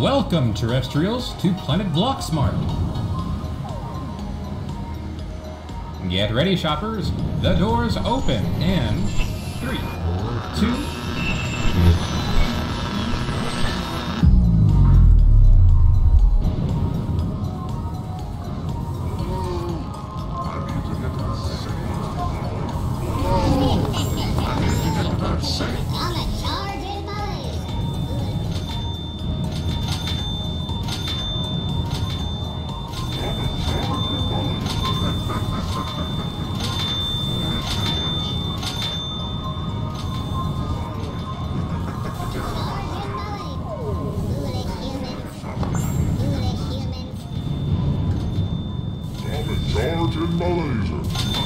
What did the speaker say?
Welcome, terrestrials, to Planet Blocksmart. Get ready, shoppers. The doors open in three, Sergeant Malaysia.